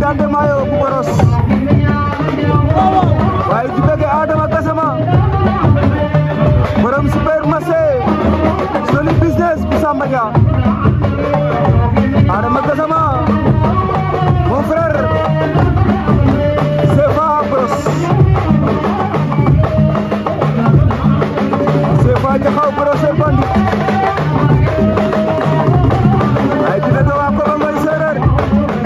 Dande Mayo bu Boros waaye di bëgg Adama Gassama borom super marché soli business bu Samba Dia Adama Gassama mon frère Sefa Boros Sefa Jaxaw Boros Sefa Ndi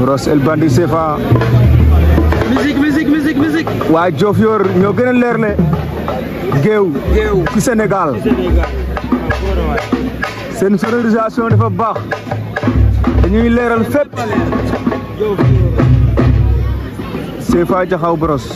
Brosse El Bandit CFA musique musique musique musique waa Diofior ñoo gën a leer le géew géew ci Sénégal seen sonorisation dafa baax dañuy leeral fépp CFA Jaxaw Brosse